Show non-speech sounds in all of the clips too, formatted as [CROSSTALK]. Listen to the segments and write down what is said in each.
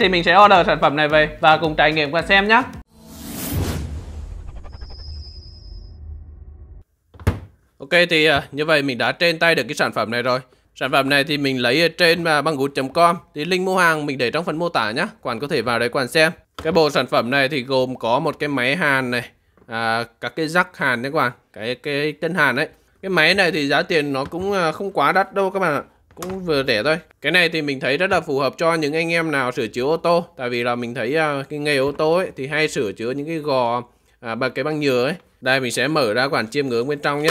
thì mình sẽ order sản phẩm này về và cùng trải nghiệm và xem nhé. Ok thì uh, như vậy mình đã trên tay được cái sản phẩm này rồi. Sản phẩm này thì mình lấy ở trên à, uh, banggood.com thì link mua hàng mình để trong phần mô tả nhé. Quản có thể vào đấy quản xem. Cái bộ sản phẩm này thì gồm có một cái máy hàn này, à, các cái rắc hàn đấy các bạn, cái cái chân hàn đấy. Cái máy này thì giá tiền nó cũng uh, không quá đắt đâu các bạn ạ cũng vừa rẻ thôi. Cái này thì mình thấy rất là phù hợp cho những anh em nào sửa chữa ô tô. Tại vì là mình thấy uh, cái nghề ô tô ấy thì hay sửa chữa những cái gò à, bằng cái băng nhựa ấy. Đây mình sẽ mở ra quản chiêm ngưỡng bên trong nhé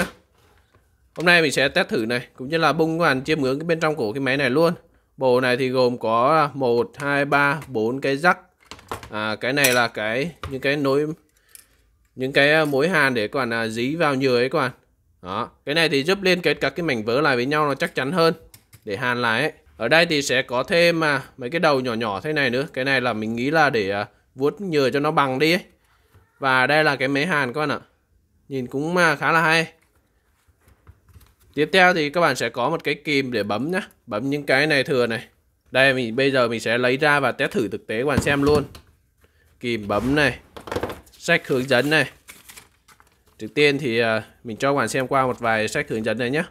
hôm nay mình sẽ test thử này cũng như là bung quản chiêm ngưỡng cái bên trong của cái máy này luôn. Bộ này thì gồm có à, một hai ba bốn cái rắc. À, cái này là cái những cái nối những cái à, mối hàn để các bạn à, dí vào nhựa ấy các bạn đó cái này thì giúp liên kết các cái mảnh vỡ lại với nhau nó chắc chắn hơn để hàn lại ấy. Ở đây thì sẽ có thêm mà mấy cái đầu nhỏ nhỏ thế này nữa. Cái này là mình nghĩ là để uh, vuốt nhựa cho nó bằng đi ấy. Và đây là cái máy hàn các bạn ạ. Nhìn cũng uh, khá là hay. Tiếp theo thì các bạn sẽ có một cái kìm để bấm nhá. Bấm những cái này thừa này. Đây mình bây giờ mình sẽ lấy ra và test thử thực tế các bạn xem luôn. Kìm bấm này. Sách hướng dẫn này. Trước tiên thì uh, mình cho các bạn xem qua một vài sách hướng dẫn này nhé.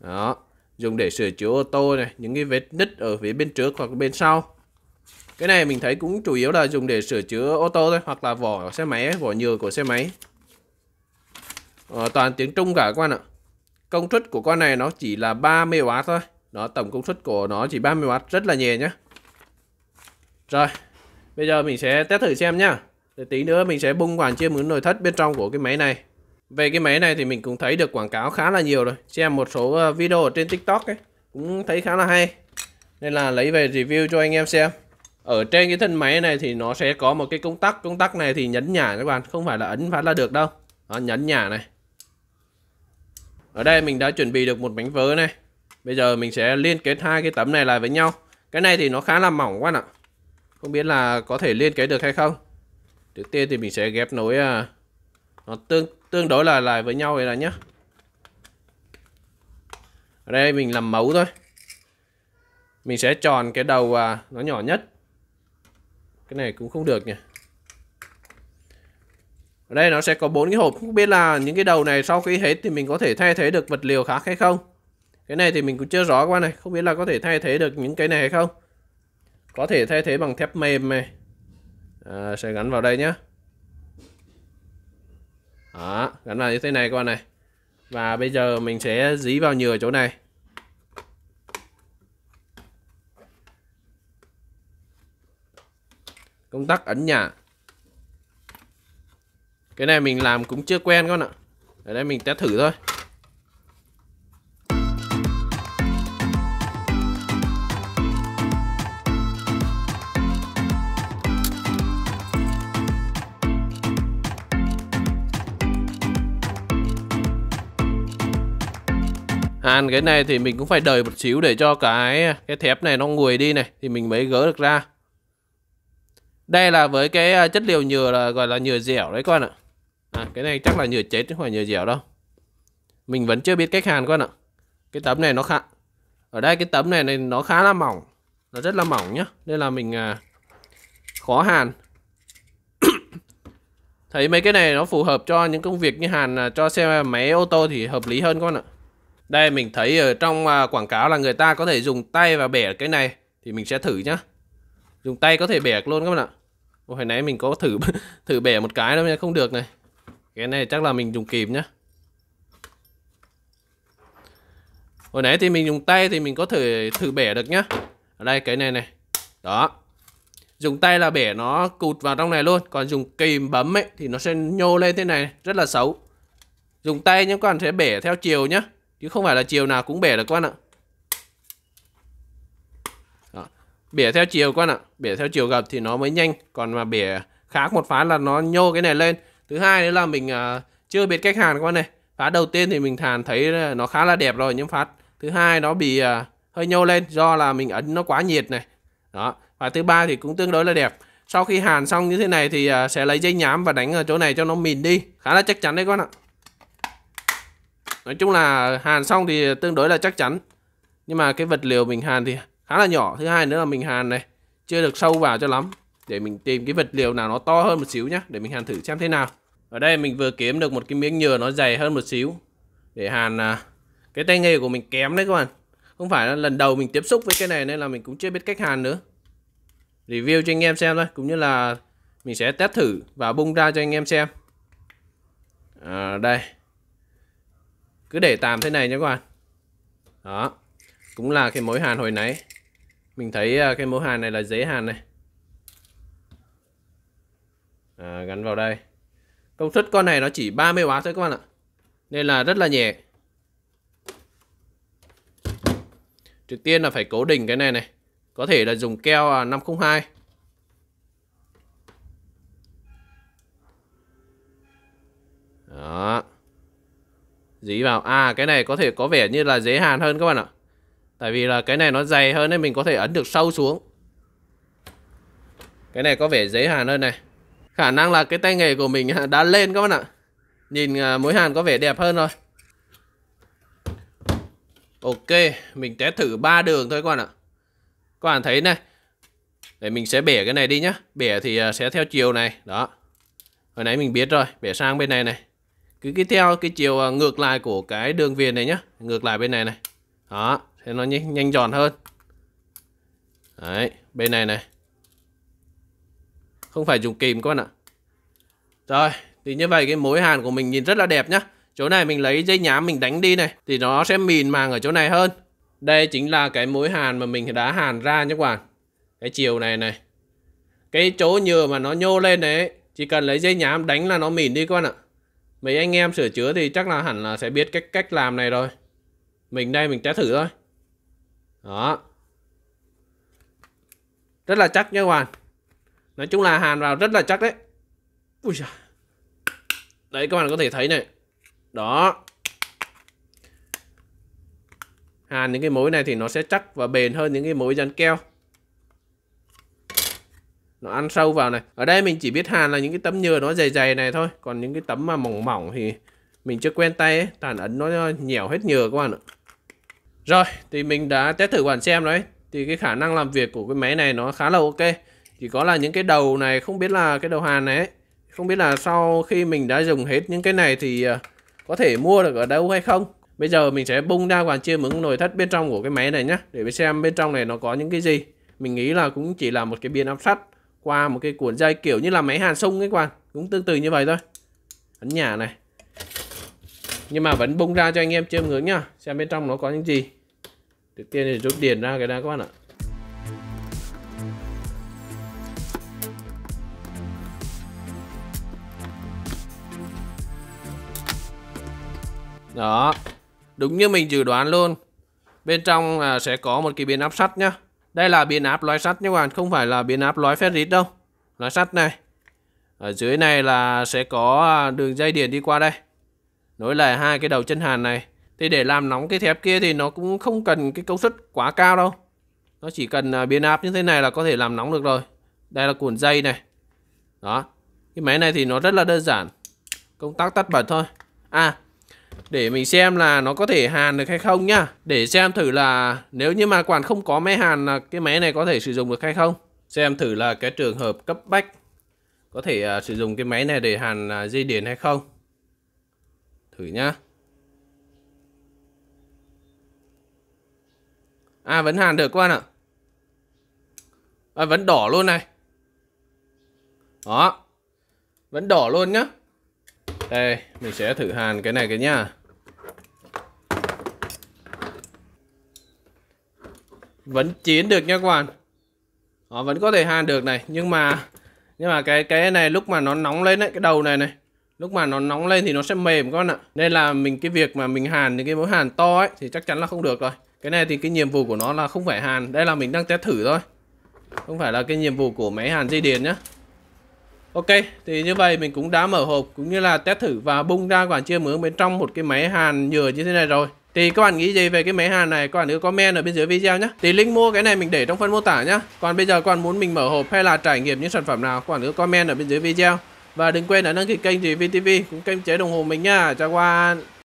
Đó dùng để sửa chữa ô tô này những cái vết nứt ở phía bên trước hoặc bên sau. Cái này mình thấy cũng chủ yếu là dùng để sửa chữa ô tô thôi hoặc là vỏ xe máy vỏ nhựa của xe máy. Ờ, toàn tiếng Trung cả các bạn ạ. Công suất của con này nó chỉ là 30W thôi. Nó tổng công suất của nó chỉ 30W rất là nhẹ nhá. Rồi bây giờ mình sẽ test thử xem nhá. Tí nữa mình sẽ bung hoàn chiêm ứng nội thất bên trong của cái máy này về cái máy này thì mình cũng thấy được quảng cáo khá là nhiều rồi. Xem một số ờ, video ở trên TikTok ấy cũng thấy khá là hay. Nên là lấy về review cho anh em xem. Ở trên cái thân máy này thì nó sẽ có một cái công tắc. Công tắc này thì nhấn nhả các bạn, không phải là ấn phát là được đâu. Đó, nhấn nhả này. Ở đây mình đã chuẩn bị được một bánh vớ này. Bây giờ mình sẽ liên kết hai cái tấm này lại với nhau. Cái này thì nó khá là mỏng quá ạ. Không biết là có thể liên kết được hay không. Trước tiên thì mình sẽ ghép nối ờ, nó tương tương đối là lại với nhau vậy là nhá. Ở đây mình làm mẫu thôi. Mình sẽ tròn cái đầu à, nó nhỏ nhất. Cái này cũng không được nhỉ. Ở đây nó sẽ có bốn cái hộp. Không biết là những cái đầu này sau khi hết thì mình có thể thay thế được vật liệu khác hay không? Cái này thì mình cũng chưa rõ qua này. Không biết là có thể thay thế được những cái này hay không? Có thể thay thế bằng thép mềm này. À, sẽ gắn vào đây nhé đó, gắn vào như thế này các bạn này. Và bây giờ mình sẽ dí vào nhựa chỗ này. Công tắc ấn nhả cái này mình làm cũng chưa quen các bạn ạ. Ở đây mình test thử thôi. Hàn cái này thì mình cũng phải đợi một xíu để cho cái cái thép này nó nguội đi này thì mình mới gỡ được ra. Đây là với cái à, chất liệu nhựa là gọi là nhựa dẻo đấy con ạ. À, cái này chắc là nhựa chết chứ không phải nhựa dẻo đâu. Mình vẫn chưa biết cách hàn con ạ. Cái tấm này nó khá ở đây cái tấm này, này nó khá là mỏng nó rất là mỏng nhá nên là mình à, khó hàn. [COUGHS] Thấy mấy cái này nó phù hợp cho những công việc như hàn à, cho xe máy ô tô thì hợp lý hơn con ạ đây, mình thấy ở trong à, quảng cáo là người ta có thể dùng tay và bẻ cái này, thì mình sẽ thử nhá. Dùng tay có thể bẻ luôn các bạn ạ. Hồi nãy mình có thử [LAUGHS] thử bẻ một cái đâu không được này. Cái này chắc là mình dùng kìm nhá. Hồi nãy thì mình dùng tay thì mình có thể thử bẻ được nhá. Ở đây, cái này này. Đó. Dùng tay là bẻ nó cụt vào trong này luôn. Còn dùng kìm bấm ấy thì nó sẽ nhô lên thế này. Rất là xấu. Dùng tay nhưng còn sẽ bẻ theo chiều nhá chứ không phải là chiều nào cũng bẻ được con ạ. Đó. bẻ theo chiều con ạ. Bẻ theo chiều gập thì nó mới nhanh. Còn mà bẻ khác một phát là nó nhô cái này lên. Thứ hai nữa là mình uh, chưa biết cách hàn con này. Phát đầu tiên thì mình hàn thấy nó khá là đẹp rồi nhưng phát. Thứ hai nó bị uh, hơi nhô lên do là mình ấn nó quá nhiệt này. Đó. Và thứ ba thì cũng tương đối là đẹp. Sau khi hàn xong như thế này thì uh, sẽ lấy dây nhám và đánh ở chỗ này cho nó mịn đi. Khá là chắc chắn đấy con ạ nói chung là hàn xong thì tương đối là chắc chắn. Nhưng mà cái vật liệu mình hàn thì khá là nhỏ. Thứ hai nữa là mình hàn này chưa được sâu vào cho lắm. Để mình tìm cái vật liệu nào nó to hơn một xíu nhá để mình hàn thử xem thế nào. Ở đây mình vừa kiếm được một cái miếng nhựa nó dày hơn một xíu. Để hàn à, cái tay nghề của mình kém đấy các bạn. Không phải là lần đầu mình tiếp xúc với cái này nên là mình cũng chưa biết cách hàn nữa. Review cho anh em xem thôi cũng như là mình sẽ test thử và bung ra cho anh em xem. À, đây cứ để tạm thế này nhé các bạn. Đó cũng là cái mối hàn hồi nãy. Mình thấy à, cái mối hàn này là dễ hàn này. À, gắn vào đây. Công suất con này nó chỉ 30W thôi các bạn ạ. Nên là rất là nhẹ. Trước tiên là phải cố định cái này này. Có thể là dùng keo à, 502 đó dí vào. À cái này có thể có vẻ như là dễ hàn hơn các bạn ạ. Tại vì là cái này nó dày hơn nên mình có thể ấn được sâu xuống. Cái này có vẻ dễ hàn hơn này. Khả năng là cái tay nghề của mình [LAUGHS] đã lên các bạn ạ. Nhìn à, mối hàn có vẻ đẹp hơn rồi ok, mình test thử ba đường thôi các bạn ạ. Các bạn thấy này. Để mình sẽ bẻ cái này đi nhá. Bẻ thì à, sẽ theo chiều này. Đó. Hồi nãy mình biết rồi, bẻ sang bên này này cứ cái theo cái chiều à, ngược lại của cái đường viền này nhá. Ngược lại bên này này. Đó thế nó nhanh, nhanh giòn hơn. Đấy bên này này. Không phải dùng kìm các bạn ạ. Rồi thì như vậy cái mối hàn của mình nhìn rất là đẹp nhá. Chỗ này mình lấy dây nhám mình đánh đi này thì nó sẽ mịn màng ở chỗ này hơn. Đây chính là cái mối hàn mà mình đã hàn ra nhé các bạn. Cái chiều này này. Cái chỗ nhựa mà nó nhô lên đấy chỉ cần lấy dây nhám đánh là nó mịn đi các bạn ạ mấy anh em sửa chữa thì chắc là hẳn là sẽ biết cách cách làm này rồi. Mình đây mình test thử thôi. Đó. Rất là chắc nha các bạn. Nói chung là hàn vào rất là chắc đấy. Ui giời. đấy, các bạn có thể thấy này. Đó. Hàn những cái mối này thì nó sẽ chắc và bền hơn những cái mối dán keo nó ăn sâu vào này. Ở đây mình chỉ biết hàn là những cái tấm nhựa nó dày dày này thôi. Còn những cái tấm mà mỏng mỏng thì mình chưa quen tay ấy. Tàn ấn nó nhẻo hết nhựa các bạn ạ. Rồi thì mình đã test thử bạn xem đấy. Thì cái khả năng làm việc của cái máy này nó khá là ok. Chỉ có là những cái đầu này không biết là cái đầu hàn này ấy, không biết là sau khi mình đã dùng hết những cái này thì à, có thể mua được ở đâu hay không. Bây giờ mình sẽ bung ra và chiêm ứng nội thất bên trong của cái máy này nhé để xem bên trong này nó có những cái gì. Mình nghĩ là cũng chỉ là một cái biên áp sắt qua một cái cuộn dây kiểu như là máy hàn sung ấy quan cũng tương tự như vậy thôi. Ấn nhà này. Nhưng mà vẫn bung ra cho anh em chiêm ngưỡng nhá, xem bên trong nó có những gì. Trước tiên thì rút điện ra cái đó các bạn ạ. Đó, đúng như mình dự đoán luôn. Bên trong à, sẽ có một cái biến áp sắt nhá đây là biến áp lõi sắt nhé các bạn, không phải là biến áp lõi ferrit đâu. Lõi sắt này, ở dưới này là sẽ có à, đường dây điện đi qua đây. Nối lại hai cái đầu chân hàn này. Thì để làm nóng cái thép kia thì nó cũng không cần cái công suất quá cao đâu. Nó chỉ cần à, biến áp như thế này là có thể làm nóng được rồi. Đây là cuộn dây này. Đó. Cái máy này thì nó rất là đơn giản. Công tắc tắt bật thôi. À để mình xem là nó có thể hàn được hay không nhá. Để xem thử là nếu như mà quản không có máy hàn là cái máy này có thể sử dụng được hay không. Xem thử là cái trường hợp cấp bách có thể uh, sử dụng cái máy này để hàn uh, dây điện hay không. Thử nhá. À vẫn hàn được quan ạ. À, vẫn đỏ luôn này. Đó. Vẫn đỏ luôn nhá đây mình sẽ thử hàn cái này cái nhá. Vẫn chín được nha các bạn. Nó vẫn có thể hàn được này, nhưng mà nhưng mà cái cái này lúc mà nó nóng lên đấy cái đầu này này, lúc mà nó nóng lên thì nó sẽ mềm các bạn ạ. Nên là mình, cái việc mà mình hàn những cái mối hàn to ấy thì chắc chắn là không được rồi. Cái này thì cái nhiệm vụ của nó là không phải hàn, đây là mình đang test thử thôi. Không phải là cái nhiệm vụ của máy hàn dây điện nhá. Ok, thì như vậy mình cũng đã mở hộp cũng như là test thử và bung ra quản chia mướn bên trong một cái máy hàn nhựa như thế này rồi. Thì các bạn nghĩ gì về cái máy hàn này? Các bạn cứ comment ở bên dưới video nhé. Thì link mua cái này mình để trong phần mô tả nhé. Còn bây giờ các bạn muốn mình mở hộp hay là trải nghiệm những sản phẩm nào? Các bạn cứ comment ở bên dưới video. Và đừng quên là đăng ký kênh thì VTV cũng kênh chế đồng hồ mình nha. Chào các bạn.